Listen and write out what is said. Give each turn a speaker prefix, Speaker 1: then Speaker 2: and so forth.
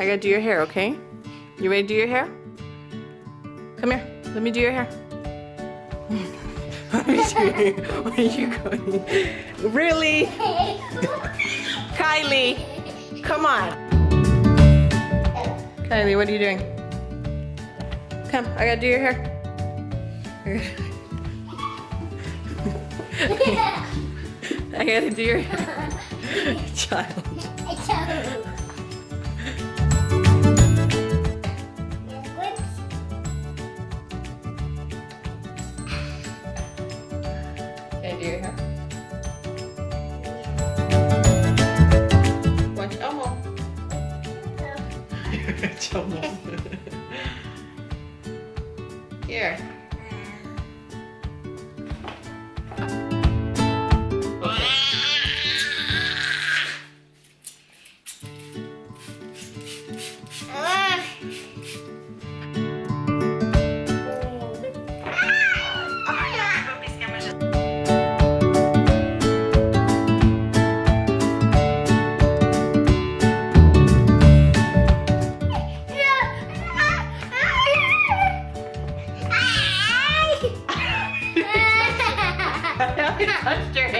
Speaker 1: I gotta do your hair, okay? You ready to do your hair? Come here. Let me do your hair. Let me see. Where are you going? Really? Kylie, come on. Kylie, what are you doing? Come, I gotta do your hair. I gotta do your hair. Child. Do your hair? Watch Elmo. Watch Elmo. Here. roller coaster.